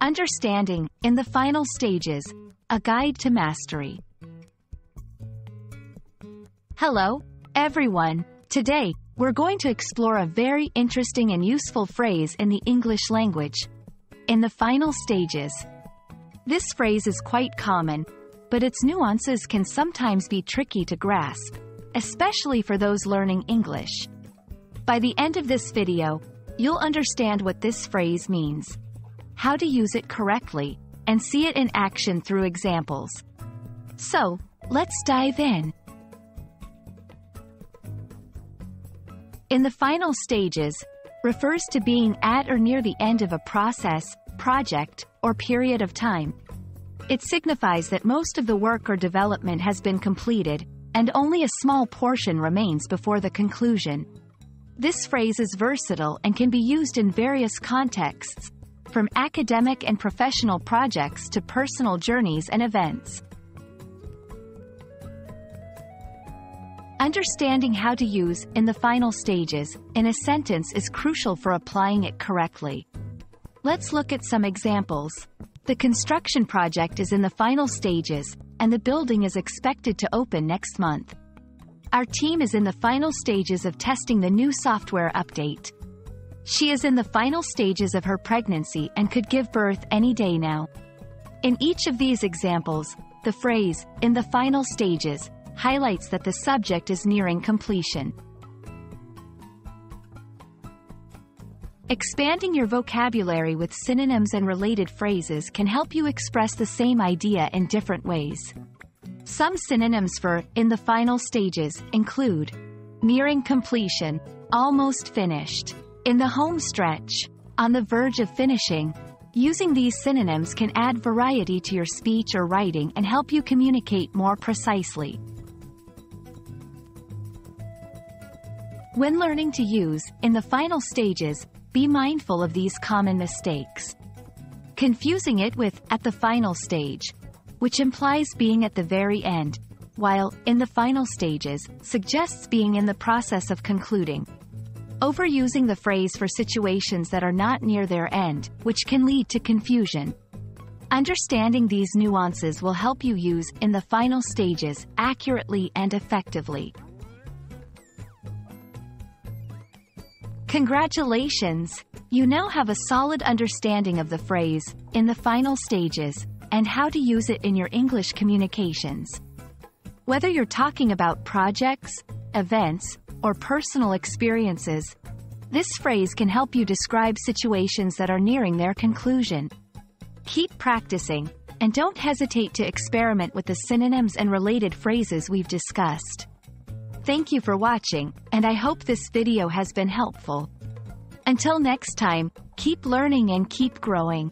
Understanding, in the final stages, a guide to mastery. Hello, everyone. Today, we're going to explore a very interesting and useful phrase in the English language. In the final stages. This phrase is quite common, but its nuances can sometimes be tricky to grasp, especially for those learning English. By the end of this video, you'll understand what this phrase means, how to use it correctly, and see it in action through examples. So, let's dive in. In the final stages, refers to being at or near the end of a process, project, or period of time. It signifies that most of the work or development has been completed, and only a small portion remains before the conclusion. This phrase is versatile and can be used in various contexts, from academic and professional projects to personal journeys and events. Understanding how to use in the final stages in a sentence is crucial for applying it correctly. Let's look at some examples. The construction project is in the final stages, and the building is expected to open next month. Our team is in the final stages of testing the new software update. She is in the final stages of her pregnancy and could give birth any day now. In each of these examples, the phrase, in the final stages, highlights that the subject is nearing completion. Expanding your vocabulary with synonyms and related phrases can help you express the same idea in different ways. Some synonyms for in the final stages include nearing completion, almost finished, in the home stretch, on the verge of finishing, using these synonyms can add variety to your speech or writing and help you communicate more precisely. When learning to use, in the final stages, be mindful of these common mistakes. Confusing it with at the final stage, which implies being at the very end, while in the final stages suggests being in the process of concluding. Overusing the phrase for situations that are not near their end, which can lead to confusion. Understanding these nuances will help you use in the final stages accurately and effectively. Congratulations! You now have a solid understanding of the phrase, in the final stages, and how to use it in your English communications. Whether you're talking about projects, events, or personal experiences. This phrase can help you describe situations that are nearing their conclusion. Keep practicing, and don't hesitate to experiment with the synonyms and related phrases we've discussed. Thank you for watching, and I hope this video has been helpful. Until next time, keep learning and keep growing.